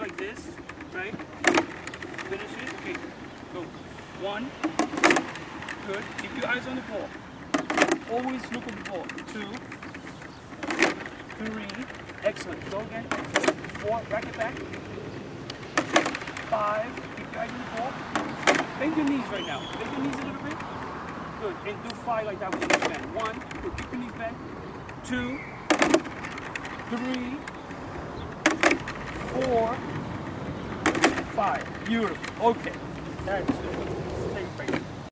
like this, right? Finish it. Okay, go. One. Good. Keep your eyes on the ball. Always look at the ball. Two. Three. Excellent. Go again. Four. Rack it back. Five. Keep your eyes on the ball. Bend your knees right now. Bend your knees a little bit. Good. And do five like that with your knees bent. One. Good. Keep your knees bent. Two. Three. Four. Five. Beautiful. Okay. That is good.